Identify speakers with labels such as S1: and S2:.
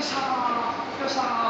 S1: ました。上。